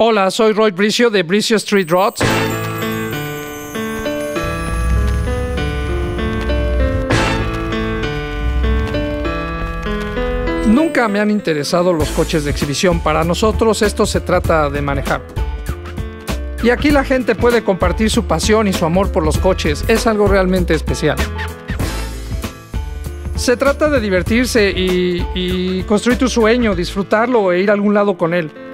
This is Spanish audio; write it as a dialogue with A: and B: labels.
A: Hola, soy Roy Bricio de Bricio Street Rods. Nunca me han interesado los coches de exhibición. Para nosotros esto se trata de manejar. Y aquí la gente puede compartir su pasión y su amor por los coches. Es algo realmente especial. Se trata de divertirse y, construir tu sueño, disfrutarlo e ir a algún lado con él.